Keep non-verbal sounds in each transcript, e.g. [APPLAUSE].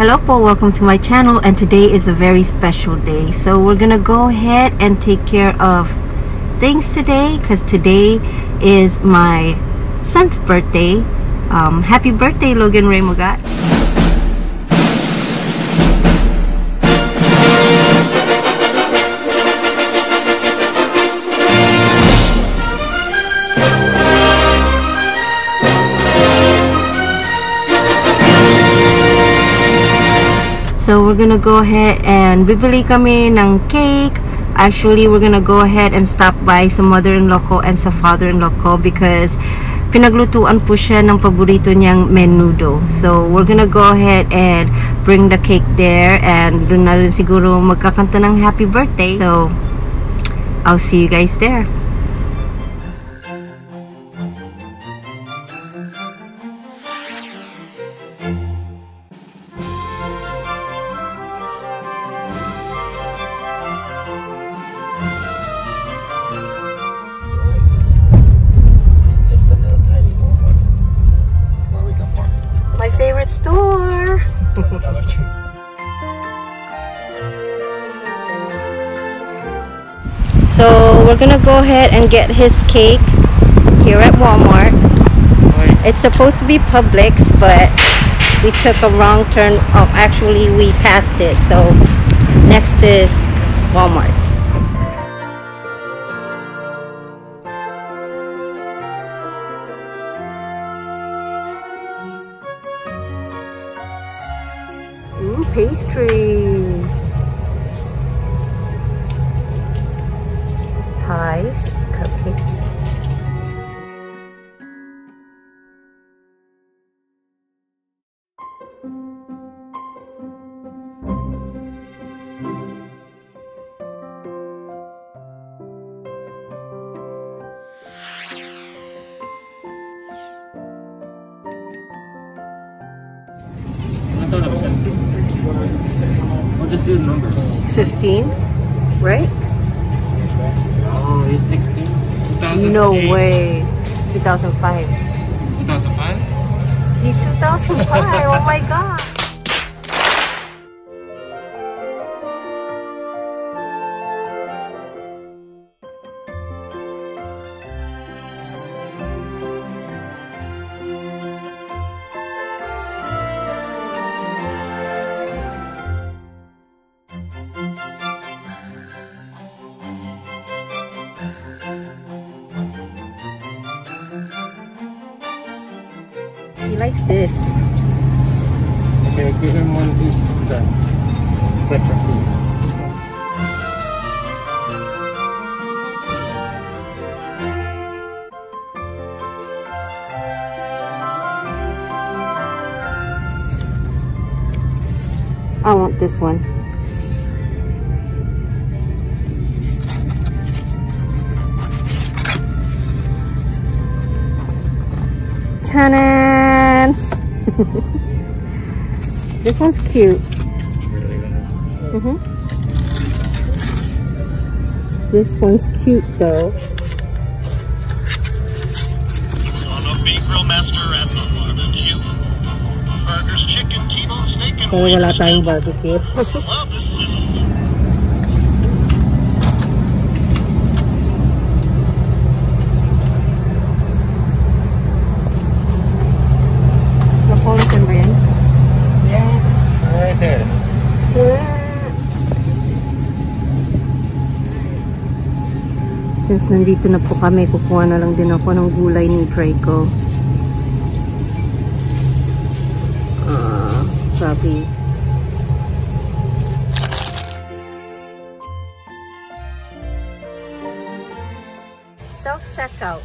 Hello po, welcome to my channel and today is a very special day. So we're gonna go ahead and take care of things today because today is my son's birthday. Um, happy birthday Logan Ray Mugat. So we're gonna go ahead and bibili kami ng cake. Actually, we're gonna go ahead and stop by sa mother-in-law ko and sa father-in-law ko because pinaglutuan po siya ng paborito niyang menudo. So we're gonna go ahead and bring the cake there and doon na rin siguro magkakanta ng happy birthday. So I'll see you guys there. Favorite store! [LAUGHS] So we're gonna go ahead and get his cake here at Walmart. It's supposed to be Publix, but we took a wrong turn. Oh, actually, we passed it. So next is Walmart. pastry. 15, right? Oh, he's 16? 2008. No way. 2005. 2005? He's 2005. oh my god. Likes this. Okay, give him one piece then. Separate piece. I want this one. Ta-da! [LAUGHS] this one's cute. hmm This one's cute though. on a beef grill master at the barbecue. Burgers, chicken, T-bone steak, and Kaya wala wings. tayong barbecue. Since nandito na po kami, kukuha na lang din ako ng gulay ni Draco. Ah, sabi. Self-checkout.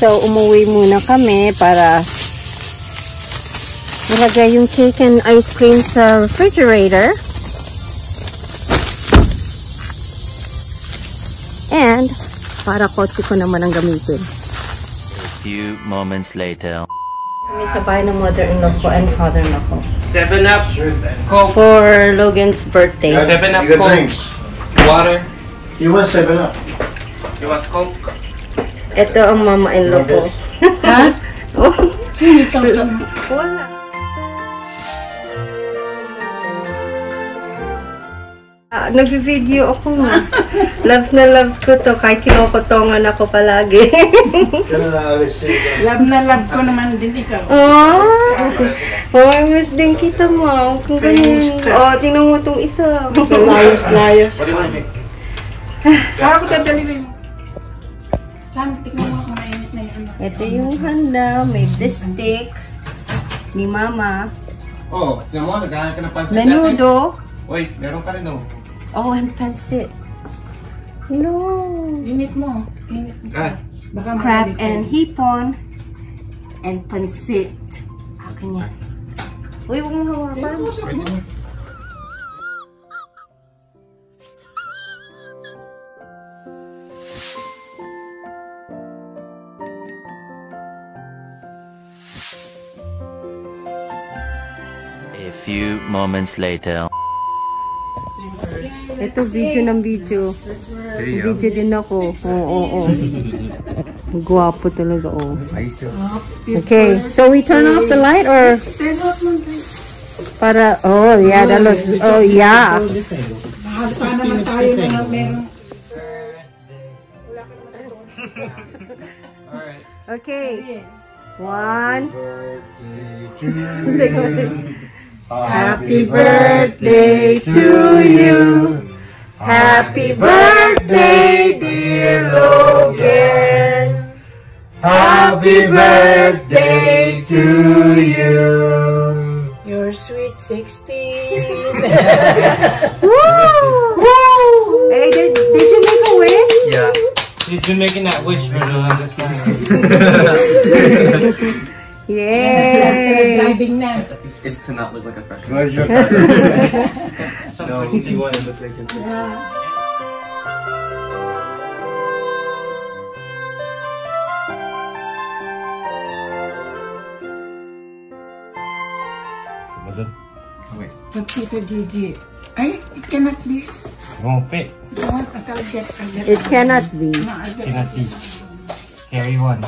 So, umuwi muna kami para ilagay yung cake and ice cream sa refrigerator. And, para kotse ko naman ang gamitin. few moments later. Kami sa bahay ng mother-in-law ko and father-in-law ko. Seven up, Coke, For Logan's birthday. Seven up You got Coke, drinks. water. You want seven up? You want Coke? Ito ang mama-in-law ko. Ha? [LAUGHS] Oh, Sino ikaw sa... wala. Ah, nag-video ako nga. [LAUGHS] loves na loves ko to. Kahit kinukutongan ako palagi. Kailan naalis siya? Love na love ko naman din ikaw. oh, oh, I miss din kita, ma. Kung ganyan. Oh, tingnan mo tong isa. Layos-layos want? Kaya ko dadalhin mo. Ito yung handa. May bistik ni mama. Oh, tignan mo, naghahanap ka ng pansit Menudo. natin. Uy, meron ka rin oh. Oh, and pancit. No. Init mo. Init mo. Ah. Baka Crab and hipon. And pancit. Akin yan. Uy, huwag mo hawakan. Pwede A few moments later. Ito, video ng video. Video din ako. Oo, oo, oo. [LAUGHS] Gwapo talaga, oh. Okay, so we turn off the light or Turn off mo. guys. para, oh, yeah, that looks, oh, yeah. Mahal naman tayo na meron. Alright. Okay. One. Birthday to you. Happy birthday to you. Happy birthday, dear Logan. Happy birthday to you. Your sweet 16. [LAUGHS] Woo! Woo! Hey, did, did you make a wish? Yeah. He's been making that wish for the last [LAUGHS] [LAUGHS] Yay! Driving na. Is to not look like a freshman. Where's your [LAUGHS] card? [LAUGHS] Some no. one look like it. Pag Tita Gigi. Ay, it cannot be. Won't fit. Don't, I'll get, I'll get. It cannot be. No, Cannot be. Carry one.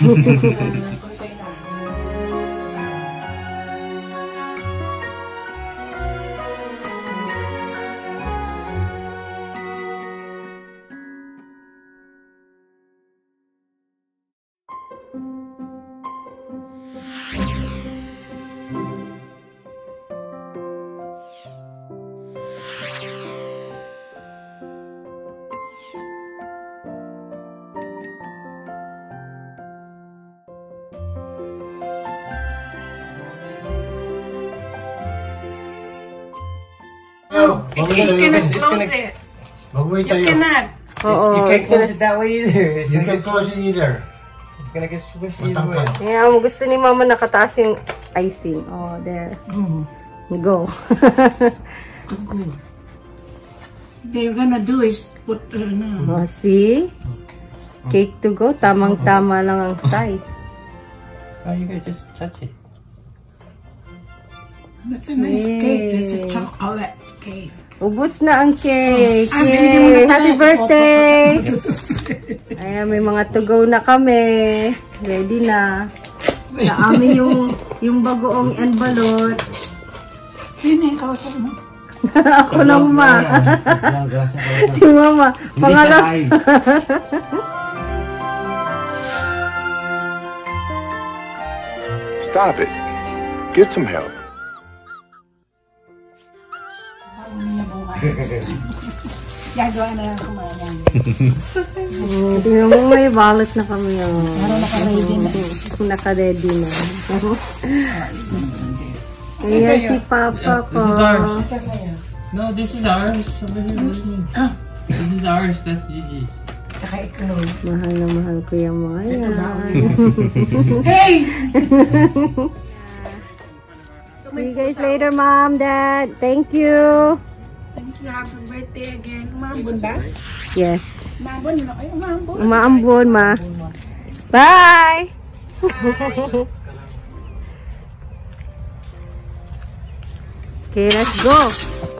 [LAUGHS] No, You Mag-uwi cannot close it. Mag-uwi You tayo. cannot. Oo. you can't close it that way either. You gonna can get- close it either. It's gonna get squishy either way. Yeah, gusto ni mama nakataas yung icing. Oh, there. Go. What you're gonna do is put, uh, no. oh, see? Cake to go. Tamang-tama lang ang size. Oh, you guys just touch it. That's a nice cake. That's a Yay. chocolate cake. Ubus na ang cake. Ah, Yay! Happy birthday! [LAUGHS] Ayan, may mga to go na kami. Ready na. Sa amin yung, yung bagoong envelope. Sino yung kausap mo? [LAUGHS] Ako lang ma. [LAUGHS] Si mama. Pangalaw. Stop it. Get some help. Gagawa na lang kumain. Mm, Tingnan mo may balot na kami. Oh. Meron naka-ready na. Naka-ready na. [LAUGHS] Ayan si Papa ko. This is ours. No, this is ours. Ah. This is ours. That's Gigi's. Tsaka ikaw. Mahal na mahal ko yung mga yan. [LAUGHS] Hey! [LAUGHS] See you guys later, Mom, Dad. Thank you. You. Happy birthday again. Umambon ba? Yes. Umambon na kayo. Umambon. Umaambon, Ma. Bye! [LAUGHS] Okay, let's go.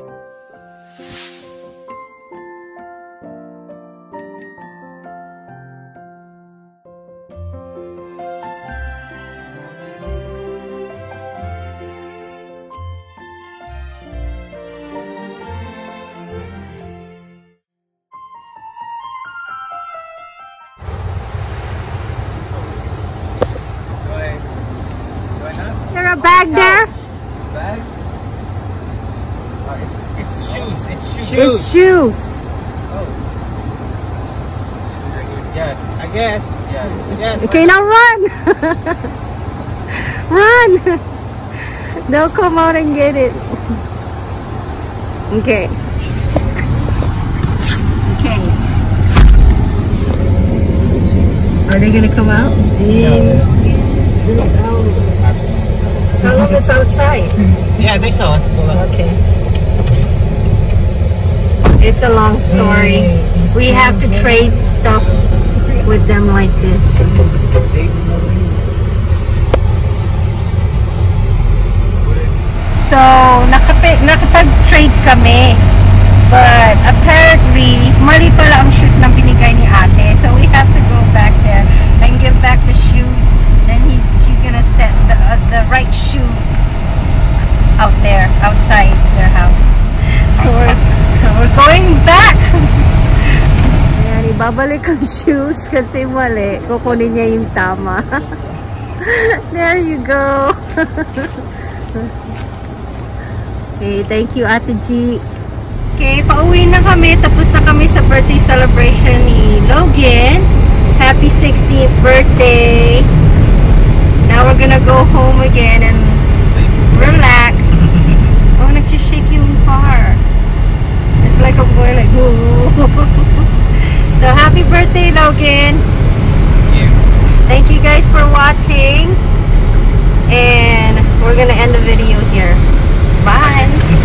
It's shoes. It's shoes. It's shoes. Oh. Yes. I guess. Yes. Yes. Okay, now run! [LAUGHS] run! They'll come out and get it. Okay. Okay. Are they gonna come out? Tell them it's outside. Yeah, they saw us. Okay. It's a long story. We have to trade stuff with them like this. So, nakapag-trade kami. But apparently, Ayan, ibabalik ang [LAUGHS] shoes kasi mali. Kukunin niya yung tama. [LAUGHS] there you go. [LAUGHS] okay, thank you Ate G. Okay, pauwi na kami. Tapos na kami sa birthday celebration ni Logan. Happy 16th birthday! Now we're gonna go home again and relax. oh, nagsishake yung car. It's like I'm going like, whoo. So happy birthday, Logan. Thank you. Thank you guys for watching. And we're going to end the video here. Bye.